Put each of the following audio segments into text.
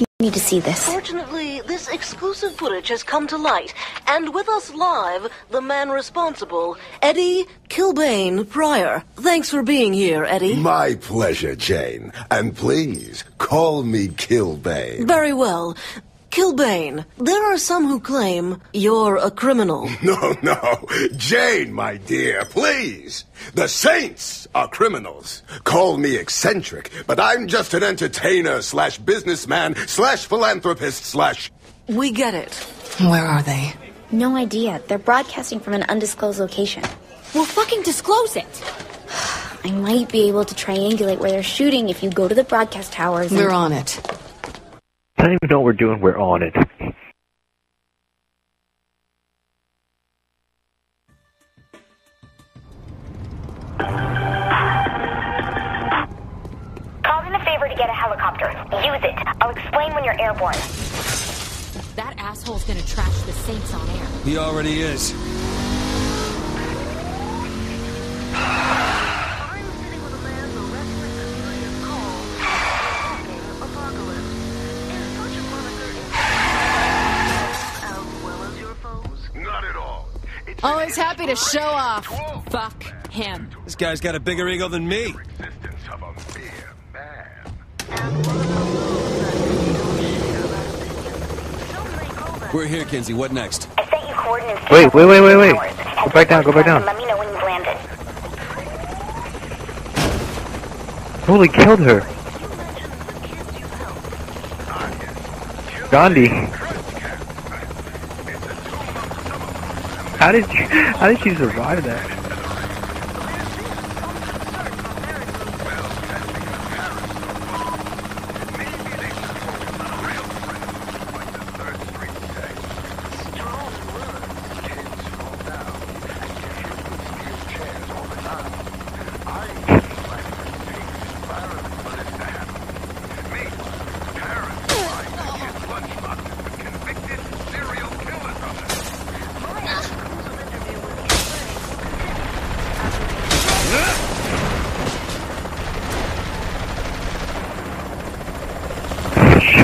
You need to see this. Fortunately, this exclusive footage has come to light, and with us live, the man responsible, Eddie Killbane Pryor. Thanks for being here, Eddie. My pleasure, Jane. And please, call me Killbane. Very well. Killbane, there are some who claim you're a criminal. No, no. Jane, my dear, please. The saints are criminals. Call me eccentric, but I'm just an entertainer slash businessman slash philanthropist slash... We get it. Where are they? No idea. They're broadcasting from an undisclosed location. We'll fucking disclose it. I might be able to triangulate where they're shooting if you go to the broadcast towers. and- We're on it. I don't even know what we're doing. We're on it. Call in a favor to get a helicopter. Use it. I'll explain when you're airborne. That asshole's gonna trash the Saints on air. He already is. It's Always happy to show off. Fuck him. This guy's got a bigger ego than me. existence of a mere man. We're here, Kinzie. What next? I sent you coordinates. to Wait, wait, wait, wait, wait. Go back down, go back down. Let me know when you've landed. Holy killed her. Gandhi. How did you how did you survive that?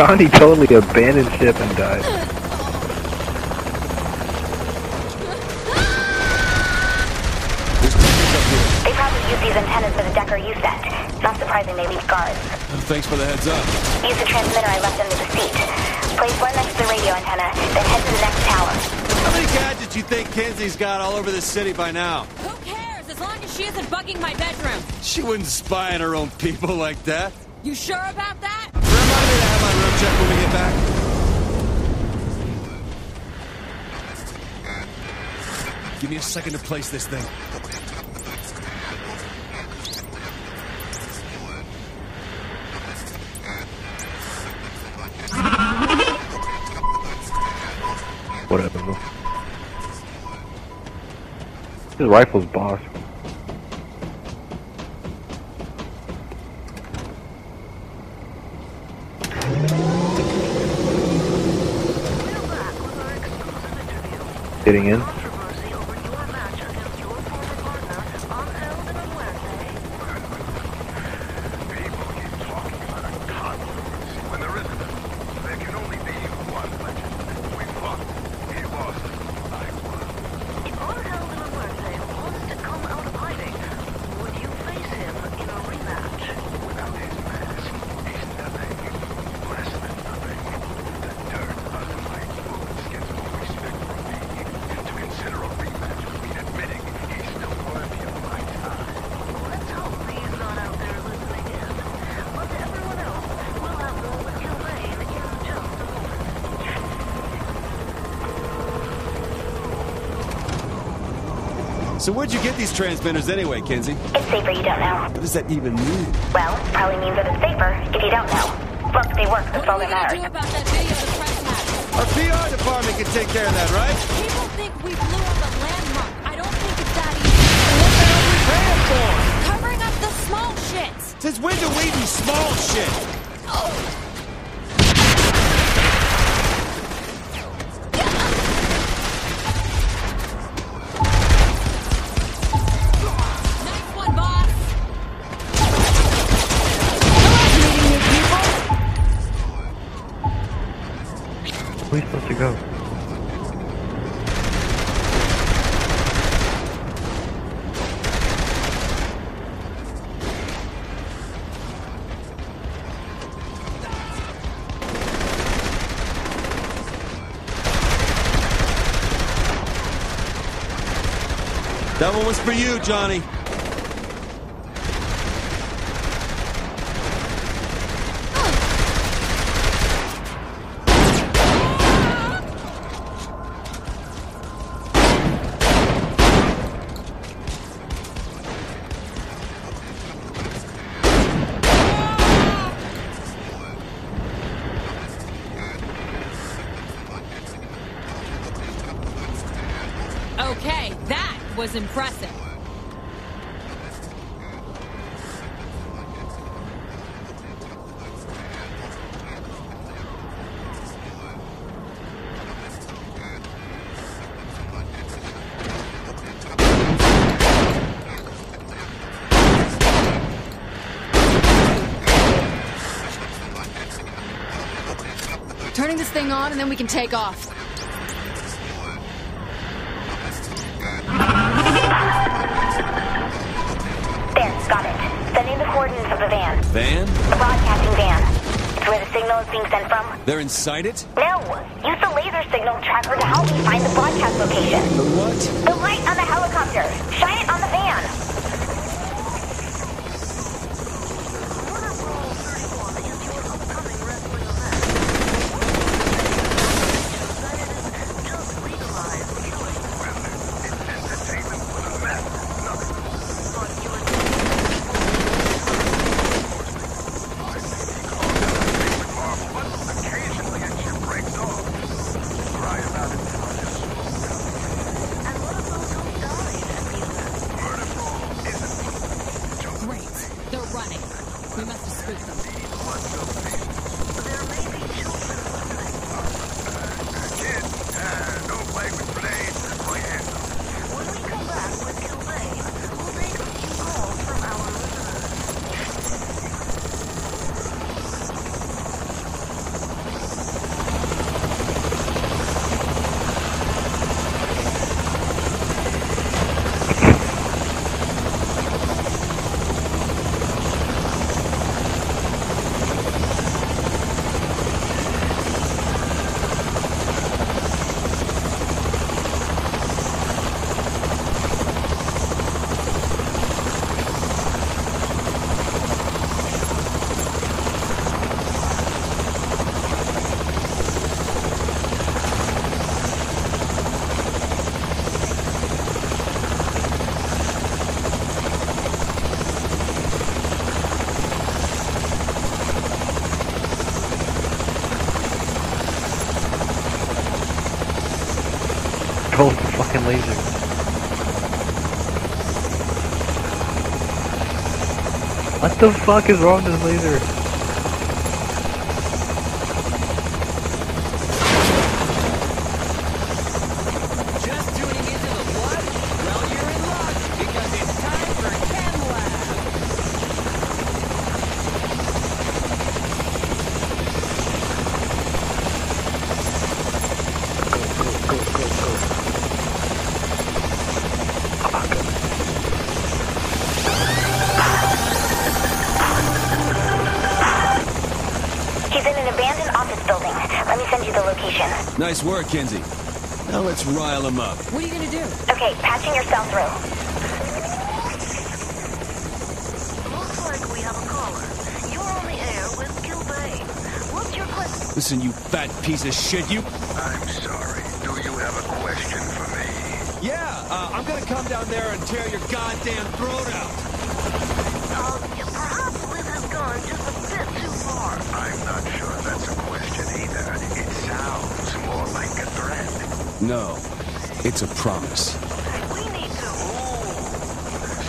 Gandhi totally abandoned ship and died. They probably use these antennas for the Decker you sent. Not surprising they leave guards. Thanks for the heads up. Use the transmitter I left under the seat. Place one next to the radio antenna, then head to the next tower. How many gadgets do you think Kinzie's got all over the city by now? Who cares? As long as she isn't bugging my bedroom. She wouldn't spy on her own people like that. You sure about that? My road check when we get back. Give me a second to place this thing. Whatever. His rifle's boss. Getting in. When there isn't, there can only be one legend. We fought. He lost. I won. Without his mask, he's nothing. Less than nothing. The dirt under my boots gets more respect from me. To consider a rematch would mean admitting he's still worthy of my time. Let's hope he's not out there listening in. But to everyone else, we'll have more with Killbane in just a moment. So where'd you get these transmitters anyway, Kinzie? It's safer you don't know. What does that even mean? Well, probably means that it's safer if you don't know. Look, they work, that's all What that are we gonna do matters. about that video the press has? Our PR department can take care of that, right? People think we blew up a landmark. I don't think it's that easy. Pay them for. Covering up the small shits. Since when do we do small shit? Nice Where are we supposed to go? That one was for you, Johnny. Was impressive. Turning this thing on and then we can take off. Van. Broadcasting van. It's where the signal is being sent from. They're inside it? No! Use the laser signal tracker to help me find the broadcast location. The what? The light on the helicopter. Shine it on the van. Occasionally a ship breaks off. Cry about it. And what of those who died at the event? Murder for all isn't Great. They're running. We must have spooked them. There may be children listening. Kid, ah, don't play with grenades. My hands up. When we come back with Killbane, we'll take a few calls from our listeners. Oh, fucking laser. What the fuck is wrong with this laser? Nice work, Kinzie. Now let's rile them up. What are you gonna do? Okay, patching yourself through. Looks like we have a caller. You're on the air with Killbane. What's your question? Listen, you fat piece of shit, you. I'm sorry. Do you have a question for me? Yeah, uh, I'm gonna come down there and tear your goddamn throat out. Uh, perhaps Liz has gone just a bit too far. I'm not sure that's a question either. No, it's a promise. We need to.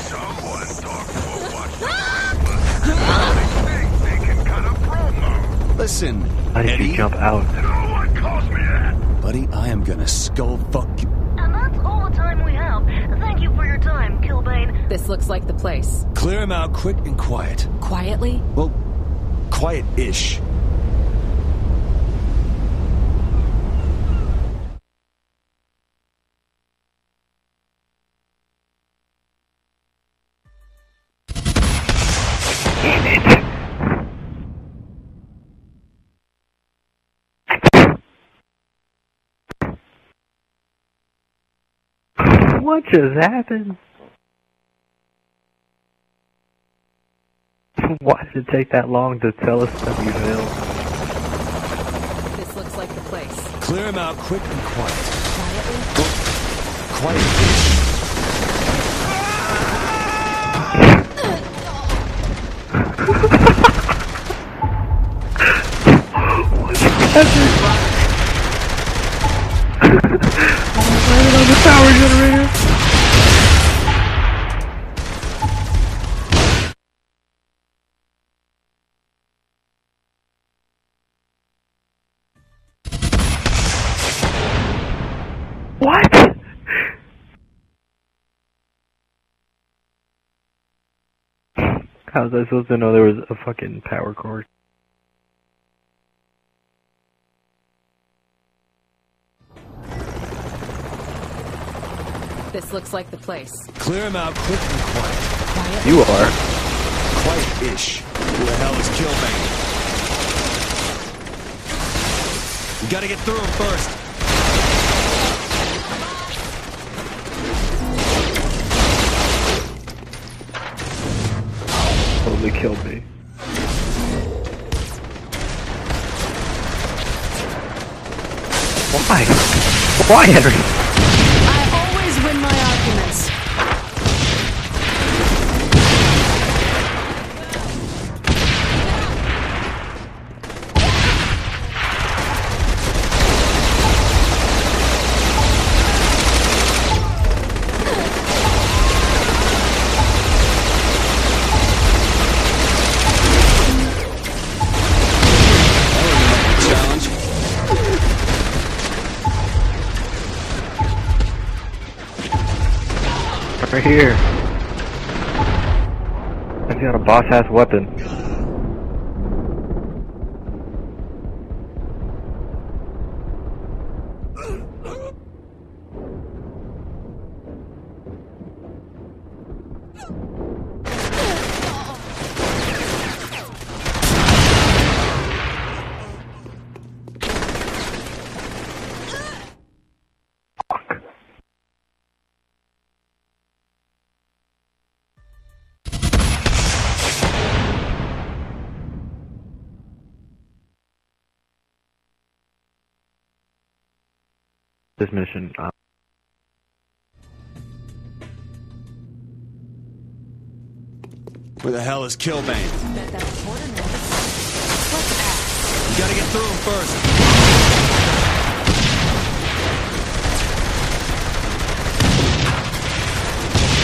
Someone talk for what the They think they can cut a promo. Listen, How did Eddie, you jump out? No one calls me that. buddy, I am gonna skull fuck you. And that's all the time we have. Thank you for your time, Killbane. This looks like the place. Clear him out quick and quiet. Quietly? Well, quiet-ish. What just happened? Why did it take that long to tell us that we failed? This looks like the place. Clear him out quick and quiet. Quietly? Quiet. on How was I supposed to know there was a fucking power cord? This looks like the place. Clear him out quick and quiet. You are. Quiet-ish. Who the hell is Killbane? We gotta get through him first. Killed me. Why? Why, Henry? I always win my arguments. Right here. He's got a boss ass weapon. This mission. Uh, Where the hell is Killbane? Bet that reporter knows. Let's ask. We gotta get through him first.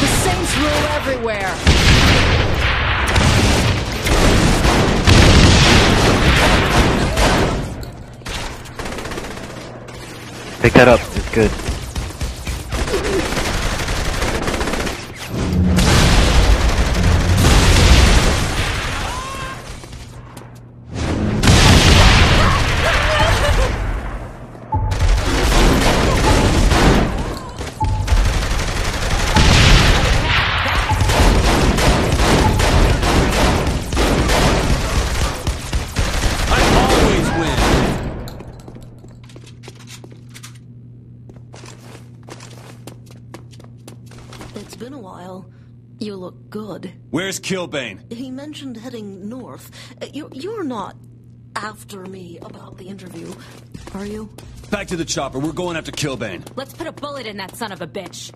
The Saints rule everywhere. Pick that up. It's good. Been a while. You look good. Where's Killbane? He mentioned heading north. Uh, You're, you're not after me about the interview, are you? Back to the chopper. We're going after Killbane. Let's put a bullet in that son of a bitch.